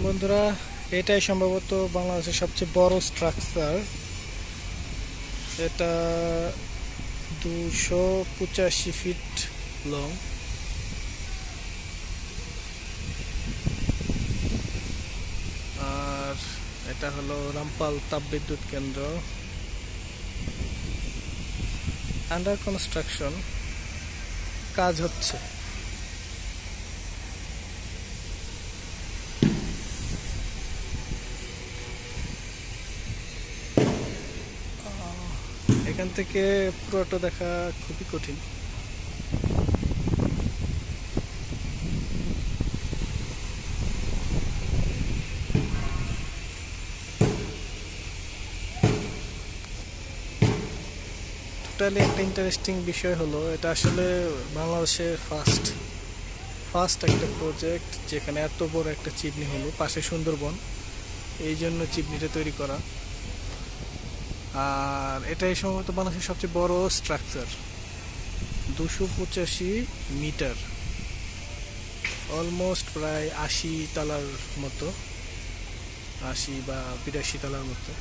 বন্ধুরা, এটাই সম্ভবত বাংলাদেশের সবচেয়ে বড় স্ট্রাকচার এটা দুশো পঁচাশি ফিট লং আর এটা হলো রামপাল তাপবিদ্যুৎ কেন্দ্র। আন্ডার কনস্ট্রাকশন কাজ হচ্ছে। এখান থেকে পুরোটা দেখা খুবই কঠিন। টোটালি একটা ইন্টারেস্টিং বিষয় হলো, এটা আসলে বাংলাদেশের ফার্স্ট ফার্স্ট একটা প্রজেক্ট যেখানে এত বড় একটা চিমনি হলো পাশে সুন্দরবন। এই জন্য চিমনিটা তৈরি করা। আর এটাই সম্ভবত বাংলাদেশের সবচেয়ে বড় স্ট্রাকচার দুশো পঁচাশি মিটার। অলমোস্ট প্রায় আশি তালার মতো। আশি বা বিরাশি তালার মতো।